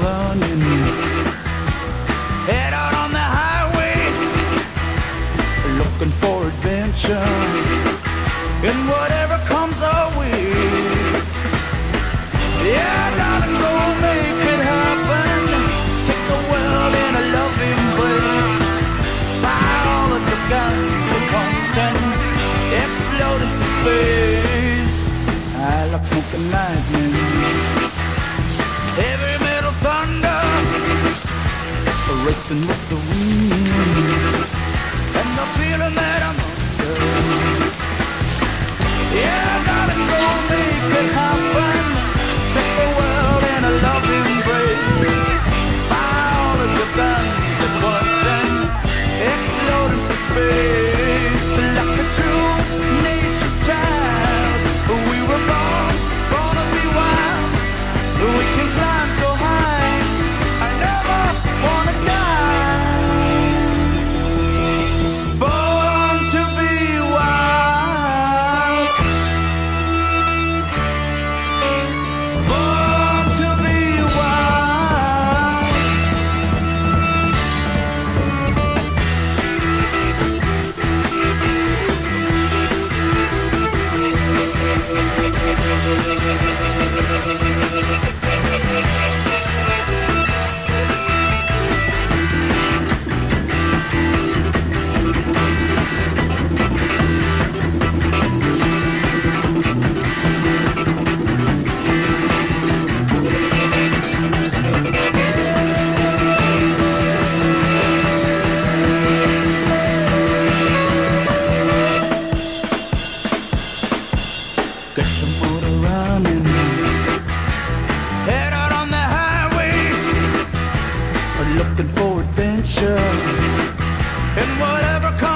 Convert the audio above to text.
running. Head out on the highway, looking for adventure. And whatever comes our way. Yeah, darling, go make it happen. Take the world in a loving embrace. Fire all of the guns and pumps and explode into space. I like smoking lightning. Heavy metal thunder, racing with the wind, Looking for adventure. And whatever comes